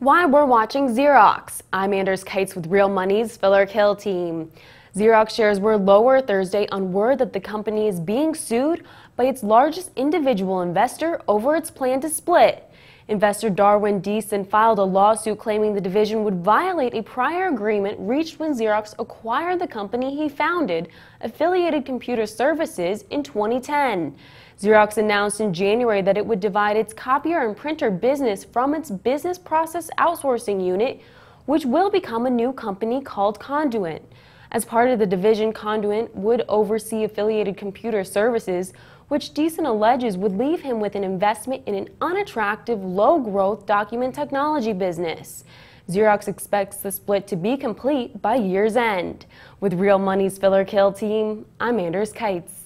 Why we're watching Xerox. I'm Anders Keitz with Real Money's Filler Kill team. Xerox shares were lower Thursday on word that the company is being sued by its largest individual investor over its plan to split. Investor Darwin Deason filed a lawsuit claiming the division would violate a prior agreement reached when Xerox acquired the company he founded, Affiliated Computer Services, in 2010. Xerox announced in January that it would divide its copier and printer business from its business process outsourcing unit, which will become a new company called Conduent. As part of the division, Conduent would oversee affiliated computer services, which Deason alleges would leave him with an investment in an unattractive, low growth document technology business. Xerox expects the split to be complete by year's end. With Real Money's Filler Kill team, I'm Anders Keitz.